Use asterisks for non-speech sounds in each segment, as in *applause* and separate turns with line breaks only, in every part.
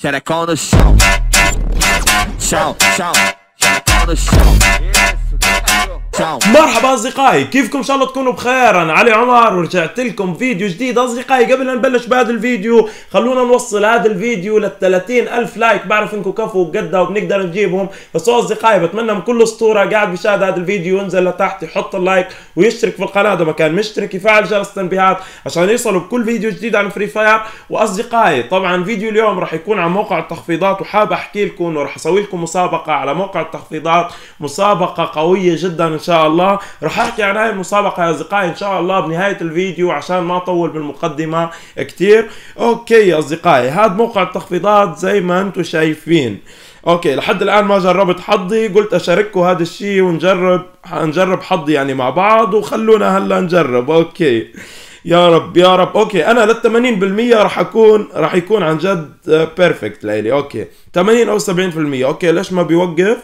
Xerecão no chão. Chão, chão. Xerecão no chão. chão.
مرحبا أصدقائي كيفكم إن شاء الله تكونوا بخير؟ أنا علي عمر ورجعت لكم فيديو جديد. أصدقائي قبل لا نبلش بهذا الفيديو خلونا نوصل هذا الفيديو لل 30 ألف لايك. بعرف إنكم كفوا بقدها وبنقدر نجيبهم. بس أصدقائي بتمنى من كل أسطورة قاعد بيشاهد هذا الفيديو ينزل لتحت يحط اللايك ويشترك في القناة إذا ما كان مشترك يفعل جرس التنبيهات عشان يوصلوا بكل فيديو جديد عن فري فاير وأصدقائي طبعا فيديو اليوم راح يكون عن موقع التخفيضات وحاب أحكي لكم انه راح أسوي لكم مسابقة على موقع التخفيضات. مسابقة قوية جدا. إن شاء الله. راح أحكي عن هاي المسابقة يا أصدقائي إن شاء الله بنهاية الفيديو عشان ما أطول بالمقدمة كتير. okay يا أصدقائي هذا موقع التخفيضات زي ما أنتم شايفين. okay لحد الآن ما جربت حظي قلت أشارككم هذا الشيء ونجرب نجرب حظي يعني مع بعض وخلونا هلأ نجرب. okay يا رب يا رب. okay أنا لل 80% راح أكون راح يكون عن جد perfect لإلي. okay 80 أو 70% okay ليش ما بيوقف؟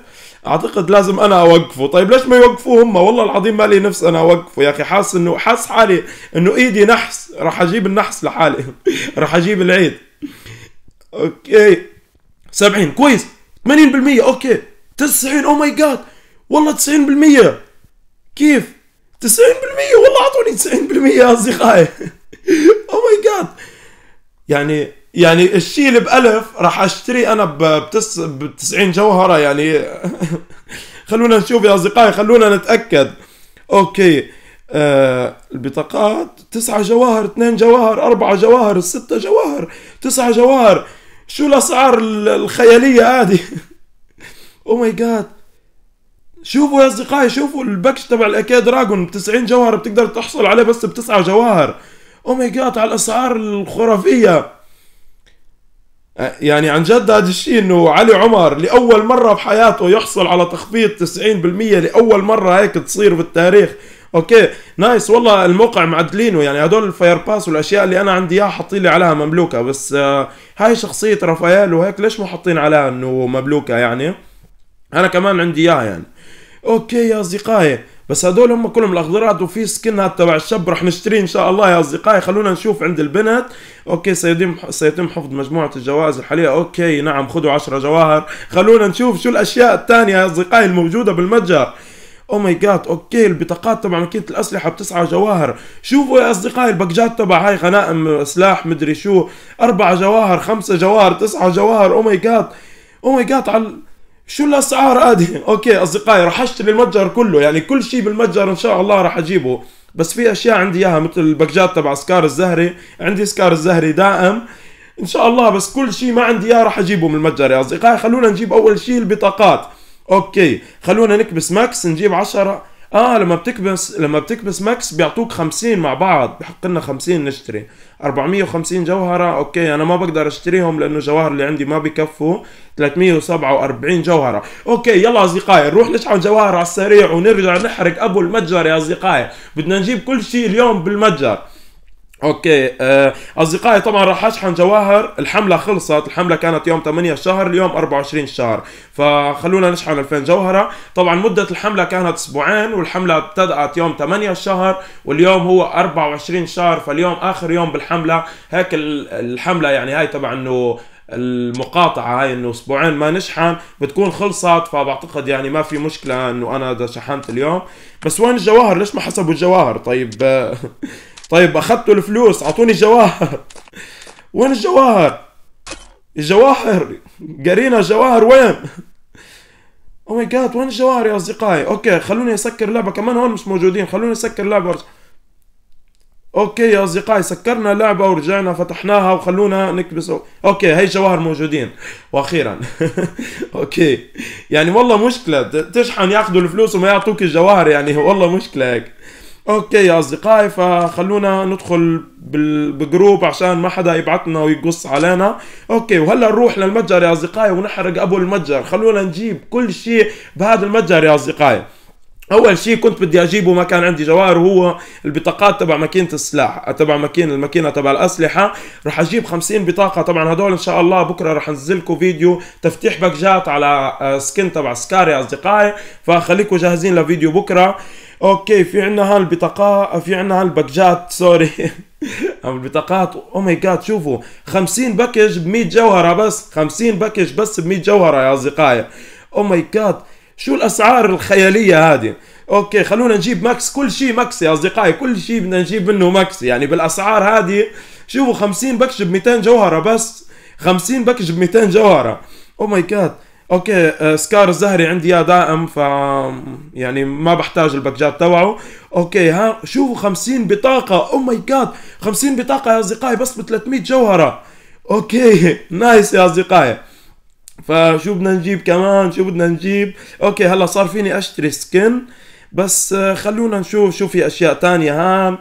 أعتقد لازم أنا أوقفه. طيب ليش ما يوقفوه هم؟ والله العظيم مالي نفس أنا أوقفه. يا أخي حاسس إنه حاسس حالي إنه إيدي نحس. راح أجيب النحس لحالي. *laughs* راح أجيب العيد. okay. 70 كويس. 80% okay. 90 oh my God والله 90% كيف؟ 90% والله أعطوني 90% يا أصدقائي. oh my God يعني يعني الشيء اللي بألف راح أشتري أنا بس ب 90 جوهرة يعني *laughs* خلونا نشوف يا أصدقائي خلونا نتأكد. okay آه البطاقات تسعة جواهر اثنين جواهر أربعة جواهر ستة جواهر تسعة جواهر. شو الأسعار الخيالية هذه؟ oh my God شوفوا يا أصدقائي شوفوا ال package تبع ال lucky dragon ب 90 جوهر بتقدر تحصل عليه بس بتسعة جواهر. oh my God على الأسعار الخرافية. يعني عن جد هذا الشيء إنه علي عمر لأول مرة بحياته يحصل على تخفيض 90% لأول مرة هيك تصير بالتاريخ okay nice. والله الموقع معدلينه. يعني هدول ال fire pass والأشياء اللي أنا عندي إياها حاطين لي عليها مملوكة. بس آه هاي شخصية رافائيل وهيك ليش مو حاطين عليها إنه مملوكة يعني؟ أنا كمان عندي إياها يعني. okay يا أصدقائي. بس هدول هم كلهم الأخضرات وفي skin هاد تبع الشاب رح نشتريه إن شاء الله يا أصدقائي. خلونا نشوف عند البنت. okay سيتم سيتم حفظ مجموعة الجوائز الحالية. okay نعم خذوا 10 جواهر. خلونا نشوف شو الأشياء الثانية يا أصدقائي الموجودة بالمتجر. oh my God okay البطاقات تبع ماكينه الأسلحة بتسعة جواهر. شوفوا يا أصدقائي ال packageات تبع هاي غنائم سلاح مدري شو. أربعة جواهر خمسة جواهر تسعة جواهر. oh my God oh my God على شو الأسعار؟ هذه. okay أصدقائي راح أشتري المتجر كله. يعني كل شيء بالمتجر إن شاء الله راح أجيبه. بس في أشياء عندي إياها مثل ال packageات تبع SCAR الزهري. عندي SCAR الزهري دائم. إن شاء الله بس كل شيء ما عندي إياه راح أجيبه من المتجر. يا أصدقائي خلونا نجيب أول شيء البطاقات. okay خلونا نكبس max نجيب 10 آه لما بتكبس لما بتكبس max بيعطوك 50 مع بعض. بحق لنا 50 نشتري. 450 جوهرة. okay أنا ما بقدر أشتريهم لأنه الجواهر اللي عندي ما بكفوا. 347 جوهرة. okay يلا أصدقائي نروح نشحن جواهر على السريع ونرجع نحرق أبو المتجر يا أصدقائي. بدنا نجيب كل شيء اليوم بالمتجر. okay آه، أصدقائي طبعا راح أشحن جواهر. الحملة خلصت الحملة كانت يوم 8 الشهر اليوم 24 الشهر فخلونا نشحن 2000 جوهرة. طبعا مدة الحملة كانت أسبوعين والحملة ابتدأت يوم 8 الشهر واليوم هو 24 شهر. فاليوم آخر يوم بالحملة هيك الحملة يعني هاي تبع إنه المقاطعة هاي إنه أسبوعين ما نشحن بتكون خلصت. فبعتقد يعني ما في مشكلة إنه أنا إذا شحنت اليوم. بس وين الجواهر؟ ليش ما حسبوا الجواهر؟ طيب *laughs* طيب أخذتوا الفلوس أعطوني جواهر *laughs* وين الجواهر؟ الجواهر؟ قرينا الجواهر وين؟ oh my God وين الجواهر يا أصدقائي؟ okay خلوني أسكر لعبة كمان هون مش موجودين. خلوني أسكر لعبة okay يا أصدقائي سكرنا لعبة ورجعنا فتحناها وخلونا نكبس. okay هي جواهر موجودين. وأخيرا. *laughs* okay. يعني والله مشكلة تشحن ياخذوا الفلوس وما يعطوك الجواهر يعني والله مشكلة هيك. okay يا اصدقائي فخلونا ندخل بال group عشان ما حدا يبعتنا ويقص علينا. okay وهلا نروح للمتجر يا اصدقائي ونحرق ابو المتجر. خلونا نجيب كل شيء بهذا المتجر يا اصدقائي. اول شيء كنت بدي اجيبه ما كان عندي جواهر وهو البطاقات تبع ماكينة السلاح تبع ماكينه الماكينة تبع الأسلحة. راح أجيب 50 بطاقة. طبعا هدول إن شاء الله بكرة راح انزل لكم فيديو تفتيح packageات على skin تبع SCAR يا اصدقائي. فخليكم جاهزين لفيديو بكرة. okay في عندنا هالبطاقات في عندنا هال packageات sorry. *laughs* البطاقات oh my God شوفوا 50 package ب 100 جوهرة بس 50 package بس ب 100 جوهرة يا أصدقائي. oh my God شو الأسعار الخيالية هذه؟ okay خلونا نجيب max كل شيء max يا أصدقائي كل شيء بدنا نجيب منه max. يعني بالأسعار هذه شوفوا 50 باكج ب 200 جوهرة بس 50 باكج ب 200 جوهرة. oh my God okay آه، SCAR الزهري عندي اياه دائم ف يعني ما بحتاج ال packageات تبعه. okay ها شوفوا 50 بطاقة. oh my god 50 بطاقة يا أصدقائي بس ب 300 جوهرة. okay *laughs* nice يا أصدقائي. فشو بدنا نجيب كمان؟ شو بدنا نجيب؟ okay هلا صار فيني أشتري skin. بس آه، خلونا نشوف شو في أشياء تانية هان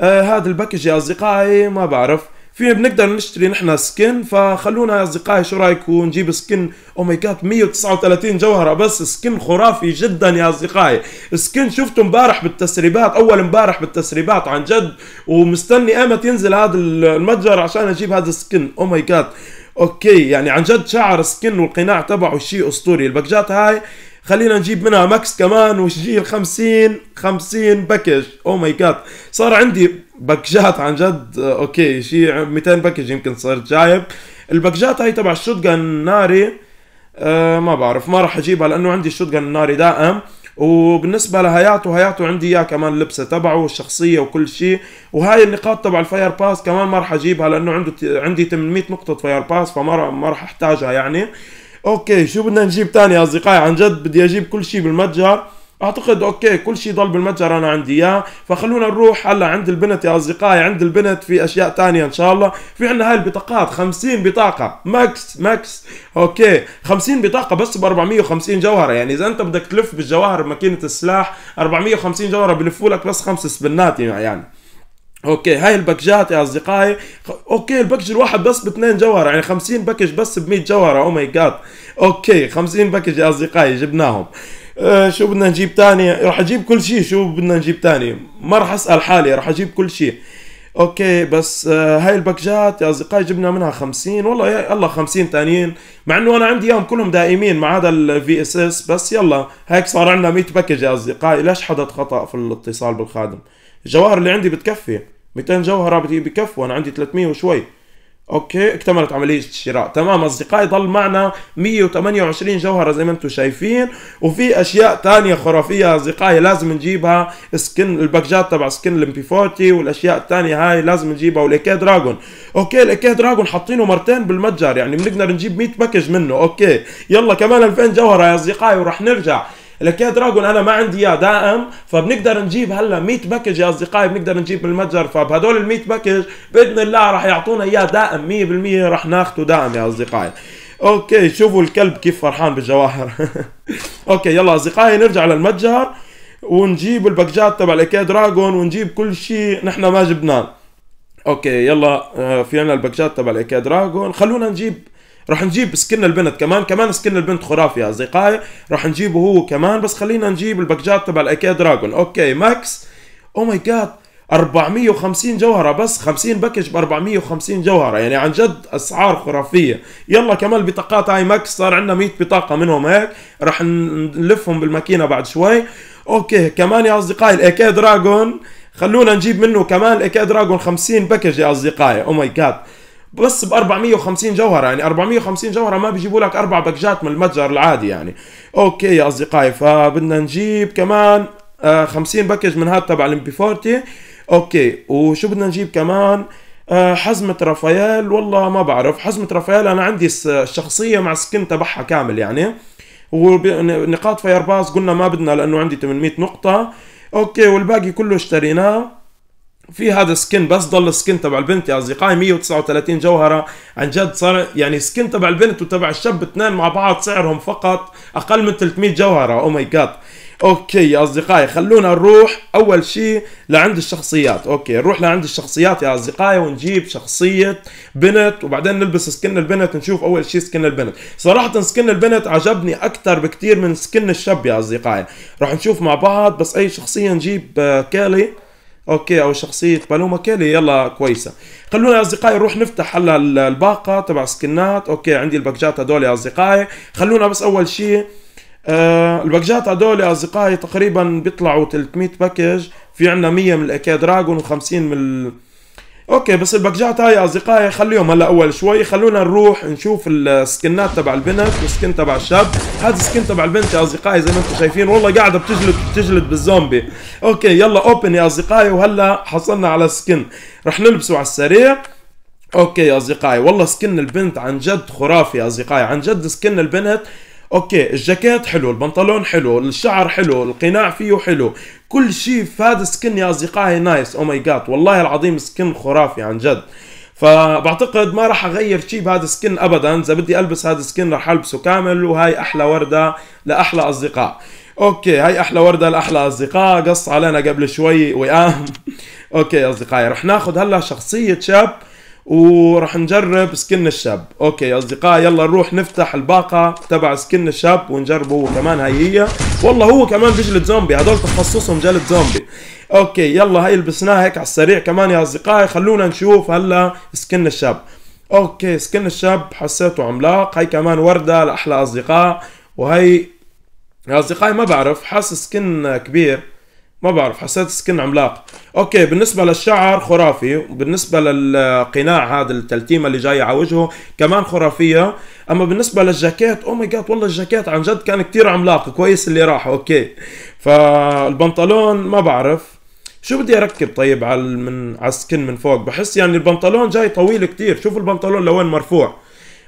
آه هذا ال package يا أصدقائي ما بعرف. في بنقدر نشتري نحن skin فخلونا يا أصدقائي شو رايكم نجيب skin؟ oh my god 139 جوهرة بس skin خرافي جدا يا أصدقائي. skin شفته امبارح بالتسريبات أول امبارح بالتسريبات عن جد ومستني ايمتى ينزل هذا المتجر عشان أجيب هذا ال skin. oh my god okay يعني عن جد شعر skin والقناع تبعه شيء أسطوري. ال package ات هاي خلينا نجيب منها max كمان وشجيل 50 50 package oh my god صار عندي package ات عن جد okay شيء 200 package يمكن صرت جايب. ال package ات هاي تبع ال shotgun الناري أه ما بعرف ما راح أجيبها لأنه عندي ال shotgun الناري دائم. وبالنسبة لهياته هياته عندي إياه كمان اللبسة تبعه والشخصية وكل شيء وهاي النقاط تبع ال fire pass كمان ما راح أجيبها لأنه عنده عندي 800 نقطة fire pass فما ما راح أحتاجها يعني. okay شو بدنا نجيب تاني يا أصدقائي؟ عن جد بدي أجيب كل شيء بالمتجر. أعتقد okay كل شيء ضل بالمتجر أنا عندي إياه. فخلونا نروح هلا عند البنت يا أصدقائي عند البنت في أشياء تانية إن شاء الله. في عندنا هاي البطاقات 50 بطاقة. max max. okay 50 بطاقة بس ب 450 جوهرة. يعني إذا أنت بدك تلف بالجواهر بماكينة السلاح 450 جوهرة بلفوا لك بس خمس spin ات يعني. okay هاي ال package ات يا أصدقائي. okay ال package الواحد بس ب 2 جوهرة. يعني 50 package بس ب 100 جوهرة. oh my god okay 50 package يا أصدقائي جبناهم. آه شو بدنا نجيب تاني؟ راح أجيب كل شيء. شو بدنا نجيب تاني؟ ما راح أسأل حالي راح أجيب كل شيء. okay بس آه هاي ال package ات يا أصدقائي جبنا منها 50 والله يا الله 50 تانيين. مع إنه أنا عندي إياهم كلهم دائمين ما عدا ال VSS بس يلا هيك صار عندنا 100 package يا أصدقائي. ليش حدث خطأ في الاتصال بالخادم؟ الجواهر اللي عندي بتكفي. 200 جوهرة بكفوا أنا عندي 300 وشوي. okay اكتملت عملية الشراء. تمام أصدقائي ضل معنا 128 جوهرة زي ما أنتم شايفين. وفي أشياء تانية خرافية أصدقائي لازم نجيبها. skin ال package ات تبع skin ال MP 40 والأشياء الثانية هاي لازم نجيبها. وال icy dragon okay ال icy dragon حاطينه مرتين بالمتجر يعني بنقدر نجيب 100 package منه. okay يلا كمان 2000 جوهرة يا أصدقائي وراح نرجع. ال icy dragon أنا ما عندي اياه دائم فبنقدر نجيب هلا 100 package يا أصدقائي بنقدر نجيب من المتجر فبهدول ال 100 باكج بإذن الله راح يعطونا إياه دائم 100% راح ناخذه دائم يا أصدقائي. okay شوفوا الكلب كيف فرحان بالجواهر. *laughs* okay يلا أصدقائي نرجع للمتجر ونجيب ال package ات تبع ال icy dragon ونجيب كل شيء نحن ما جبناه. okay يلا آه، في عنا ال package ات تبع ال icy dragon خلونا نجيب راح نجيب skin البنت كمان كمان skin البنت خرافي يا أصدقائي. راح نجيبه هو كمان بس خلينا نجيب ال package ات تبع ال icy dragon okay max oh my god 450 جوهرة بس 50 package ب 450 جوهرة. يعني عن جد أسعار خرافية. يلا كمان البطاقات هاي max صار عندنا 100 بطاقة منهم هيك. راح نلفهم بالماكينة بعد شوي. okay كمان يا أصدقائي ال icy dragon خلونا نجيب منه كمان ال icy dragon 50 package يا أصدقائي. oh my god بس ب 450 جوهرة يعني 450 جوهرة ما بيجيبوا لك أربع package ات من المتجر العادي يعني. okay يا أصدقائي فبدنا نجيب كمان 50 آه، package من هذا تبع ال MP 40 okay وشو بدنا نجيب كمان؟ آه، حزمة رافائيل والله ما بعرف. حزمة رافائيل أنا عندي الشخصية مع skin تبعها كامل يعني. ونقاط fire pass قلنا ما بدنا لأنه عندي 800 نقطة. okay والباقي كله اشتريناه. في هذا skin بس ضل ال skin تبع البنت يا أصدقائي 139 جوهرة. عن جد صار يعني skin تبع البنت وتبع الشاب اثنين مع بعض سعرهم فقط أقل من 300 جوهرة. oh my god okay يا أصدقائي خلونا نروح أول شيء لعند الشخصيات. okay نروح لعند الشخصيات يا أصدقائي ونجيب شخصية بنت وبعدين نلبس skin البنت نشوف أول شيء skin البنت. صراحة skin البنت عجبني أكثر بكثير من skin الشاب يا أصدقائي. راح نشوف مع بعض بس أي شخصية نجيب آه، كيلي؟ okay أو شخصية بالوما كيلي يلا كويسة. خلونا يا أصدقائي نروح نفتح هلا الباقة تبع skin ات. okay عندي ال package ات هدول يا أصدقائي. خلونا بس أول شيء آه ال package ات هدول يا أصدقائي تقريبا بيطلعوا 300 package. في عندنا 100 من ال icy dragon و50 من. okay بس ال package ات هاي أصدقائي خليهم هلا أول شوي. خلونا نروح نشوف ال skin ات تبع البنت وال skin تبع الشاب. هذا ال skin تبع البنت يا أصدقائي زي ما أنتم شايفين. والله قاعدة بتجلد بتجلد بالزومبي. okay يلا open يا أصدقائي وهلا حصلنا على skin رح نلبسه على السريع. okay يا أصدقائي والله skin البنت عن جد خرافي يا أصدقائي. عن جد skin البنت okay الجاكيت حلو البنطلون حلو الشعر حلو القناع فيه حلو. كل شيء في هذا ال skin يا أصدقائي nice. oh my god والله العظيم skin خرافي عن جد. فبعتقد ما راح أغير شيء بهذا ال skin ابدا. إذا بدي ألبس هذا ال skin راح ألبسه كامل وهاي أحلى وردة لأحلى أصدقاء. okay هاي أحلى وردة لأحلى أصدقاء. قص علينا قبل شوي وقام *laughs* okay أصدقائي رح ناخذ هلا شخصية شاب. وراح نجرب skin الشاب. Okay يا اصدقائي يلا نروح نفتح الباقة تبع skin الشاب ونجربه هو كمان. هاي هي. والله هو كمان بيجلد زومبي. هدول تخصصهم جلد زومبي. okay يلا هاي لبسناها هيك على السريع كمان يا اصدقائي خلونا نشوف هلا skin الشاب. Okay skin الشاب حسيته عملاق. هاي كمان وردة لأحلى أصدقاء. وهي يا اصدقائي ما بعرف حاسس skin كبير. ما بعرف حسيت skin عملاق. okay بالنسبة للشعر خرافي وبالنسبة للقناع هذا التلتيمه اللي جاية على وجهه كمان خرافية. أما بالنسبة للجاكيت oh my God والله الجاكيت عن جد كان كتير عملاق كويس اللي راح okay. فالبنطلون ما بعرف. شو بدي أركب طيب على من على ال skin من فوق؟ بحس يعني البنطلون جاي طويل كتير. شوف البنطلون لوين مرفوع.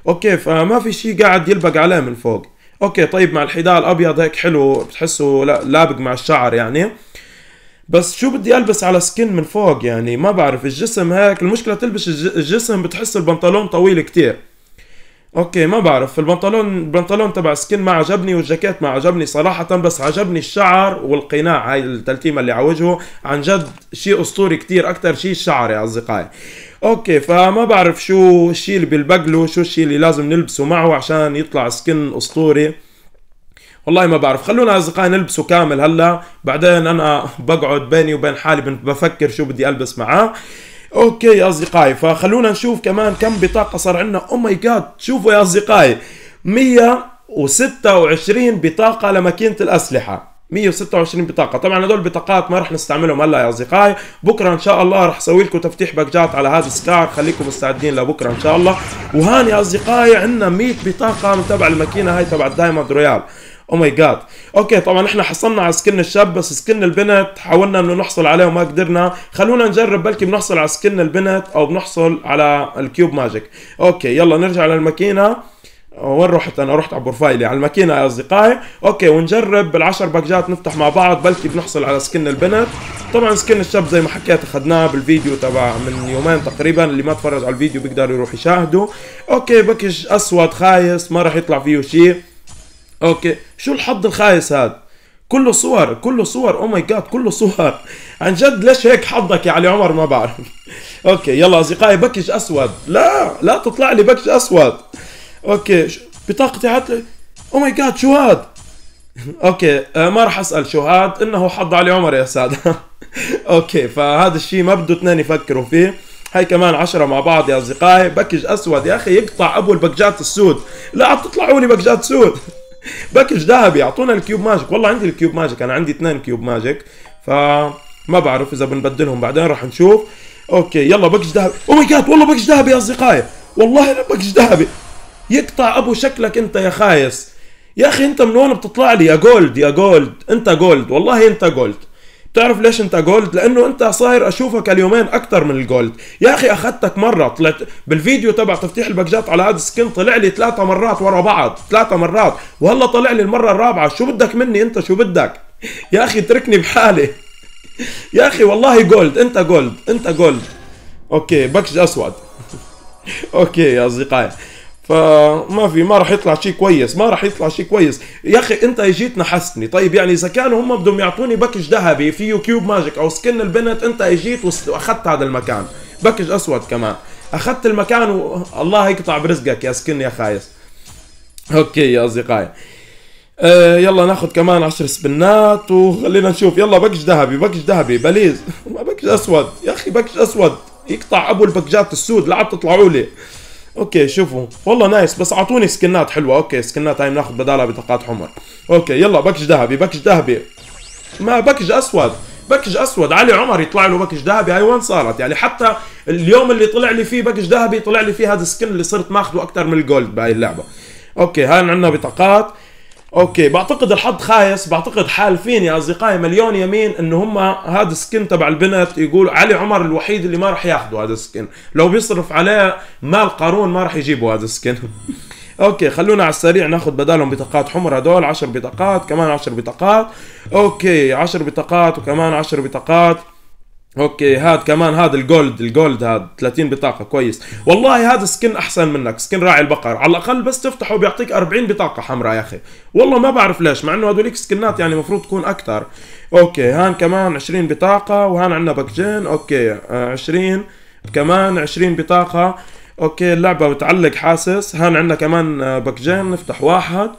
okay فما في شيء قاعد يلبق عليه من فوق. okay طيب مع الحذاء الابيض هيك حلو بتحسه لابق مع الشعر يعني. بس شو بدي ألبس على skin من فوق يعني؟ ما بعرف الجسم هيك المشكلة تلبس الجسم بتحس البنطلون طويل كتير. okay ما بعرف البنطلون البنطلون تبع skin ما عجبني والجاكيت ما عجبني صراحة بس عجبني الشعر والقناع هاي التلتيمة اللي على وجهه. عن جد شيء أسطوري كتير أكتر شيء الشعر يا أصدقائي. okay فما بعرف شو الشيء اللي بيلبق شو الشيء اللي لازم نلبسه معه عشان يطلع skin أسطوري. والله ما بعرف. خلونا أصدقائي نلبسه كامل هلا. بعدين أنا بقعد بيني وبين حالي بفكر شو بدي ألبس معاه. okay يا أصدقائي فخلونا نشوف كمان كم بطاقة صار عندنا. oh my God شوفوا يا أصدقائي 126 بطاقة لماكينة الأسلحة. 126 بطاقة. طبعا هدول بطاقات ما رح نستعملهم هلا يا أصدقائي. بكرة إن شاء الله رح أسوي لكم تفتيح باكجات على هذا السكار خليكم مستعدين لبكرة إن شاء الله. وهان يا أصدقائي عندنا 100 بطاقة من تبع الماكينة هاي تبع ال diamond royale. Oh my God okay طبعا إحنا حصلنا على skin الشاب بس skin البنت حاولنا إنه نحصل عليه وما قدرنا. خلونا نجرب بلكي بنحصل على skin البنت أو بنحصل على ال cube magic. Okay يلا نرجع للماكينة. وين رحت أنا؟ رحت على بروفايلي على الماكينة يا أصدقائي. okay ونجرب بالعشر باكجات نفتح مع بعض بلكي بنحصل على skin البنت. طبعا skin الشاب زي ما حكيت أخذناه بالفيديو تبع من يومين تقريبا اللي ما تفرج على الفيديو بيقدر يروح يشاهده okay package أسود خايس ما راح يطلع فيه شيء. okay. شو الحظ الخايس هذا؟ كله صور كله صور. oh my God كله صور. عن جد ليش هيك حظك يا علي عمر؟ ما بعرف. okay يلا أصدقائي package أسود. لا لا تطلع لي package أسود. okay بطاقتي هات oh my God شو هاد؟ *laughs* okay آه ما راح أسأل شو هاد. إنه حظ علي عمر يا سادة. *laughs* okay فهذا الشيء ما بده اثنين يفكروا فيه. هاي كمان عشرة مع بعض يا أصدقائي. package أسود يا أخي يقطع أبو البكجات السود. لا تطلعوا لي بكجات سود. *laughs* package ذهبي اعطونا ال cube magic. والله عندي ال cube magic أنا عندي اثنين cube magic فما بعرف إذا بنبدلهم بعدين راح نشوف. okay يلا package ذهبي oh my God والله package ذهبي يا أصدقائي. والله package ذهبي. يقطع أبو شكلك أنت يا خايس. يا أخي أنت من وين بتطلع لي؟ يا gold يا gold أنت gold والله أنت gold بتعرف ليش انت gold لأنه انت صاير أشوفك اليومين أكثر من ال gold يا أخي أخذتك مرة. طلعت بالفيديو تبع تفتيح الباكجات على هذا ال skin طلع لي ثلاثة مرات ورا بعض. ثلاثة مرات. وهلا طلع لي المرة الرابعة. شو بدك مني أنت؟ شو بدك؟ *laughs* يا أخي اتركني بحالي. *laughs* يا أخي والله gold أنت gold أنت gold okay package أسود. *laughs* Okay يا أصدقائي. فما في ما راح يطلع شيء كويس ما راح يطلع شيء كويس. يا أخي أنت إجيت نحستني. طيب يعني إذا كانوا هم بدهم يعطوني package ذهبي فيه cube magic أو skin البنت أنت إجيت واخذت هذا المكان. package أسود كمان. أخذت المكان والله يقطع برزقك يا skin يا خايس. okay يا أصدقائي. آه يلا ناخذ كمان عشر سبنات وخلينا نشوف. يلا package ذهبي package ذهبي please. *laughs* Package أسود. يا أخي package أسود. يقطع أبو الباكجات السود لا تطلعوا لي. okay شوفوا. والله nice بس أعطوني سكنات حلوة. okay سكنات هاي بناخذ بدالها بطاقات حمر. okay يلا package ذهبي package ذهبي. ما package أسود package أسود. علي عمر يطلع له package ذهبي. هاي وين صارت؟ يعني حتى اليوم اللي طلع لي فيه package ذهبي طلع لي فيه هذا ال skin اللي صرت ماخذه أكثر من ال gold بهاي اللعبة. okay هاي عندنا بطاقات. okay بعتقد الحظ خايس بعتقد حالفين يا أصدقائي مليون يمين إنه هم هذا ال skin تبع البنت يقول علي عمر الوحيد اللي ما راح ياخذوا هذا ال skin. لو بيصرف عليه مال قارون ما راح يجيبوا هذا ال skin. *laughs* Okay خلونا على السريع ناخذ بدالهم بطاقات حمر هدول 10 بطاقات كمان 10 بطاقات. okay 10 بطاقات وكمان 10 بطاقات. okay هاد كمان هذا ال gold ال gold هاد 30 بطاقة كويس. والله هذا skin أحسن منك skin راعي البقر. على الأقل بس تفتحه بيعطيك 40 بطاقة حمراء يا أخي. والله ما بعرف ليش مع إنه هذوليك سكنات يعني المفروض تكون أكثر. okay هان كمان 20 بطاقة وهان عندنا باكجين okay آه 20 كمان 20 بطاقة. okay اللعبة بتعلق حاسس. هان عندنا كمان آه باكجين نفتح واحد.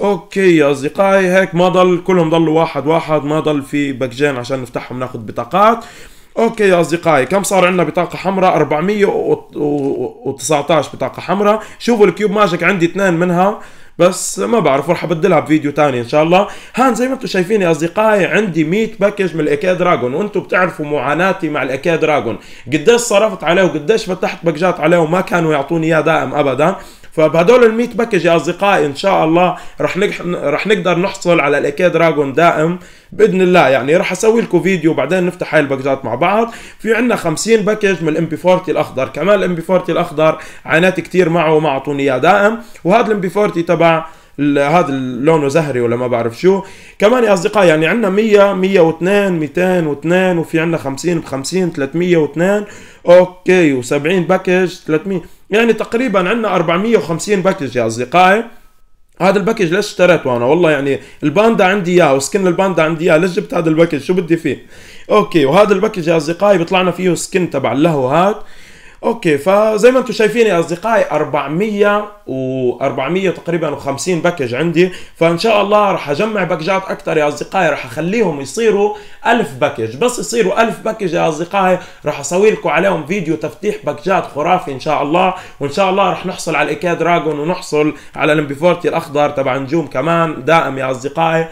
okay يا أصدقائي هيك ما ضل كلهم ضلوا واحد واحد ما ضل في باكجين عشان نفتحهم ناخذ بطاقات. okay يا أصدقائي كم صار عندنا بطاقة حمراء؟ 419 بطاقة حمراء. شوفوا ال cube magic عندي اثنين منها بس ما بعرف راح أبدلها بفيديو تاني إن شاء الله. هان زي ما أنتم شايفين يا أصدقائي عندي 100 package من الايكي دراجون وأنتم بتعرفوا معاناتي مع الايكي دراجون قديش صرفت عليه وقديش فتحت باكجات عليه وما كانوا يعطوني إياه دائم ابدا. فبهدول ال 100 باكج يا أصدقائي إن شاء الله رح نج... رح نقدر نحصل على الايكي دراجون دائم بإذن الله. يعني رح أسوي لكم فيديو بعدين نفتح هاي الباكجات مع بعض. في عندنا 50 package من ال MP 40 الأخضر. كمان ال MP 40 الأخضر عانيت كثير معه وما أعطوني إياه دائم. وهذا ال MP 40 تبع هذا لونه زهري ولا ما بعرف شو. كمان يا أصدقائي يعني عندنا 100 102 202 وفي عندنا 50 ب 50 302 أوكي و70 package 300 يعني تقريبا عندنا 450 package يا أصدقائي. هذا ال package ليش اشتريته أنا؟ والله يعني الباندا عندي إياه و skin الباندا عندي إياه. ليش جبت هذا ال package؟ شو بدي فيه؟ أوكي وهذا ال package يا أصدقائي بيطلعنا فيه skin تبع اللهو هاد. أوكي فزي ما أنتم شايفين يا أصدقائي 400 و 400 تقريبا و50 package عندي. فإن شاء الله راح أجمع باكجات أكثر يا أصدقائي راح أخليهم يصيروا 1000 package. بس يصيروا 1000 package يا أصدقائي راح أسوي لكم عليهم فيديو تفتيح باكجات خرافي إن شاء الله. وإن شاء الله راح نحصل على الايكي دراجون ونحصل على ال MP forty الأخضر تبع نجوم كمان دائم يا أصدقائي.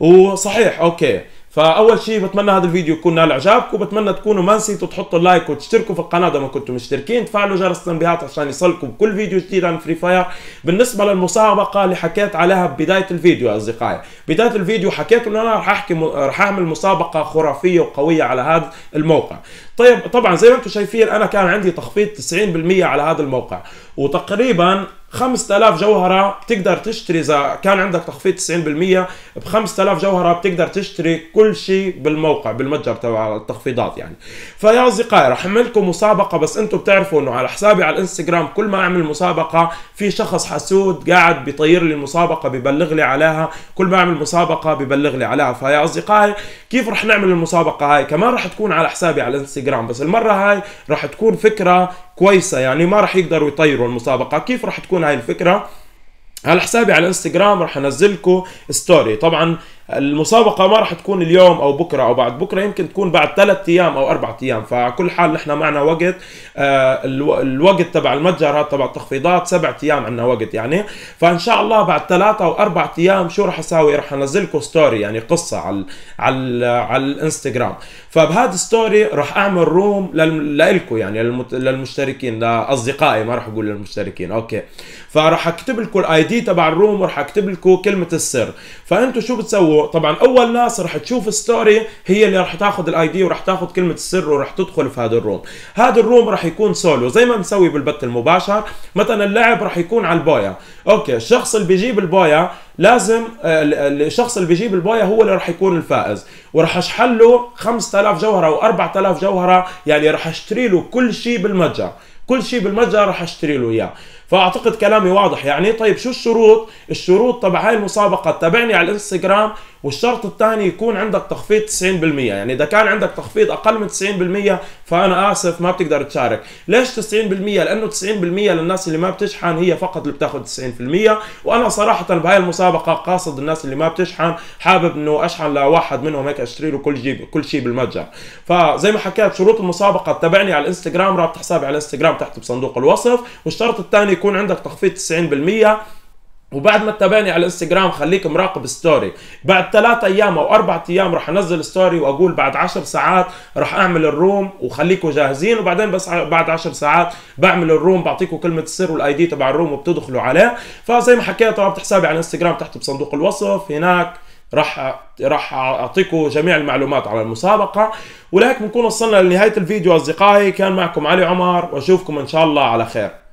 وصحيح أوكي. فأول شيء بتمنى هذا الفيديو يكون نال إعجابكم بتمنى تكونوا ما نسيتوا تحطوا like وتشتركوا في القناة إذا ما كنتم مشتركين. تفعلوا جرس التنبيهات عشان يصلكم كل فيديو جديد عن فري فاير بالنسبة للمسابقة اللي حكيت عليها ببدايه الفيديو يا أصدقائي. بداية الفيديو حكيت إنه أنا راح أحكي. راح أعمل مسابقة خرافية وقوية على هذا الموقع. طيب طبعا زي ما أنتم شايفين أنا كان عندي تخفيض 90% على هذا الموقع وتقريبا 5000 جوهرة بتقدر تشتري إذا كان عندك تخفيض 90% ب 5000 جوهرة بتقدر تشتري كل شيء بالموقع بالمتجر تبع التخفيضات يعني. فيا أصدقائي رح أعمل لكم مسابقة بس أنتم بتعرفوا إنه على حسابي على الإنستغرام كل ما أعمل مسابقة في شخص حسود قاعد بيطير لي المسابقة ببلغ لي عليها كل ما أعمل مسابقة ببلغ لي عليها. فيا أصدقائي كيف رح نعمل المسابقة هاي؟ كمان رح تكون على حسابي على الإنستغرام. بس المرة هاي رح تكون فكرة كويسة يعني ما رح يقدروا يطيروا المسابقة. كيف رح تكون هاي الفكرة؟ على حسابي على الانستغرام رح انزل لكم story طبعا المسابقة ما راح تكون اليوم أو بكرة أو بعد بكرة يمكن تكون بعد ثلاث أيام أو أربع أيام. فكل حال نحن معنا وقت آه الوقت تبع المتجر هذا تبع التخفيضات سبع أيام عندنا وقت يعني. فإن شاء الله بعد ثلاثة أو أربع أيام شو راح أسوي راح انزل لكم story يعني قصة على على على الإنستغرام. فبهذا ال story راح أعمل room لكم يعني للمشتركين لأصدقائي ما راح أقول للمشتركين. أوكي. فراح أكتب لكم ال ID تبع ال room وراح أكتب لكم كلمة السر. فأنتم شو بتسووا؟ طبعا أول ناس راح تشوف story هي اللي راح تاخذ ال ID وراح تاخذ كلمة السر وراح تدخل في هذا ال room. هذا ال room راح يكون سولو زي ما بنسوي بالبث المباشر. مثلا اللعب راح يكون على ال Booyah. أوكي الشخص اللي بيجيب ال Booyah لازم الشخص اللي بيجيب البويا هو اللي راح يكون الفائز. وراح أشحن له 5000 جوهرة أو 4000 جوهرة يعني راح أشتري له كل شيء بالمتجر. كل شيء بالمتجر راح أشتري له إياه. فأعتقد كلامي واضح. يعني طيب شو الشروط؟ الشروط تبع هاي المسابقة. تابعني على الإنستغرام والشرط الثاني يكون عندك تخفيض 90% يعني إذا كان عندك تخفيض أقل من 90% فأنا آسف ما بتقدر تشارك. ليش 90% لأنه 90% للناس اللي ما بتشحن هي فقط اللي بتاخذ 90% وأنا صراحة بهاي المسابقة قاصد الناس اللي ما بتشحن حابب إنه أشحن لواحد منهم هيك أشتري له كل شيء كل شيء بالمجان فزي ما حكيت شروط المسابقة تابعني على الإنستغرام رابط حسابي على الإنستغرام تحت بصندوق الوصف. والشرط الثاني يكون عندك تخفيض 90% وبعد ما تتابعني على الانستغرام خليك مراقب story بعد ثلاثة أيام أو أربع أيام راح أنزل story وأقول بعد عشر ساعات راح أعمل ال room وخليكم جاهزين. وبعدين بس بعد عشر ساعات بعمل ال room بعطيكم كلمة السر وال ID تبع ال room وبتدخلوا عليه. فزي ما حكيت رابط حسابي على الانستغرام تحت بصندوق الوصف. هناك راح راح اعطيكم جميع المعلومات على المسابقة. ولهيك بنكون وصلنا لنهاية الفيديو أصدقائي. كان معكم علي عمر وأشوفكم إن شاء الله على خير.